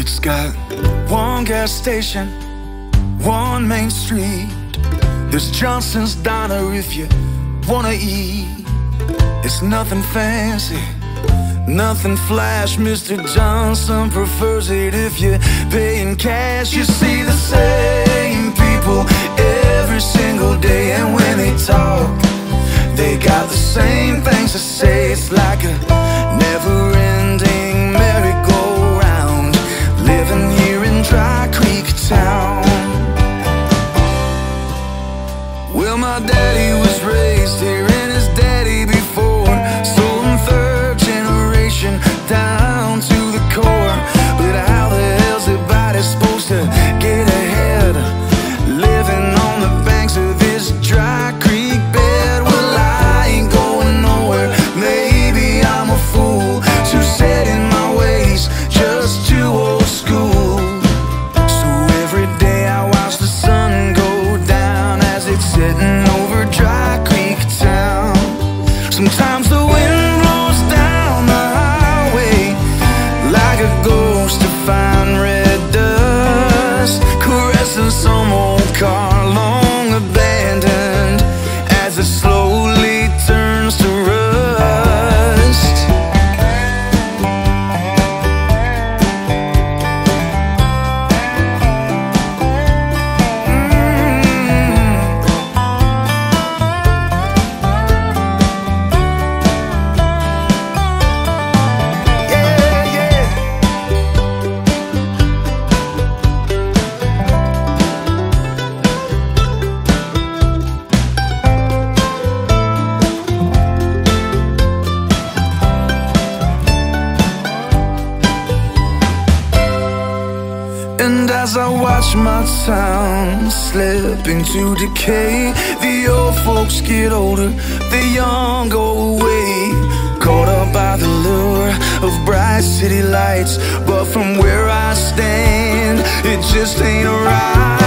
It's got one gas station, one main street. There's Johnson's Diner if you wanna eat. It's nothing fancy, nothing flash. Mr. Johnson prefers it if you're paying cash. You see the same people every single day, and when they talk, they got the same things to say. It's like a never my daddy was raised here, fine red dust, caressing some old car as I watch my town slip into decay, the old folks get older, the young go away. Caught up by the lure of bright city lights, but from where I stand, it just ain't right.